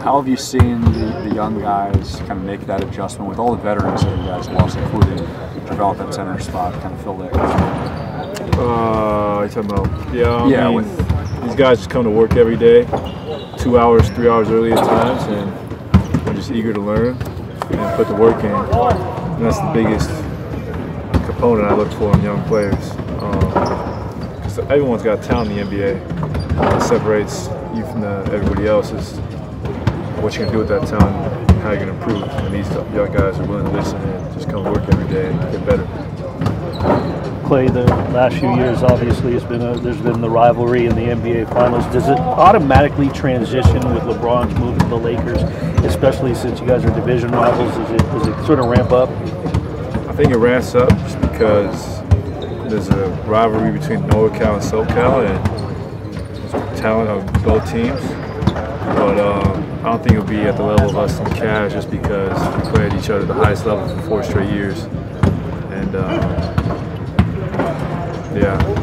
How have you seen the, the young guys kind of make that adjustment with all the veterans that you guys lost, including develop that center spot, kind of fill that? Uh, you talking about? Yeah, I Yeah, mean, with- these guys just come to work every day, two hours, three hours early at times, and they're just eager to learn and put the work in. And that's the biggest component I look for in young players. Um, everyone's got talent in the NBA. What separates you from the, everybody else is what you can do with that talent, and how you can improve. And these young guys are willing to listen and just come to work every day and get better. Klay, the last few years obviously has been a, there's been the rivalry in the NBA Finals. Does it automatically transition with LeBron's move to the Lakers, especially since you guys are division rivals? Does it does it sort of ramp up? I think it ramps up just because there's a rivalry between NorCal and SoCal and talent of both teams. But I don't think it'll be at the level of us in Cavs just because we played each other at the highest level for four straight years. And um, yeah.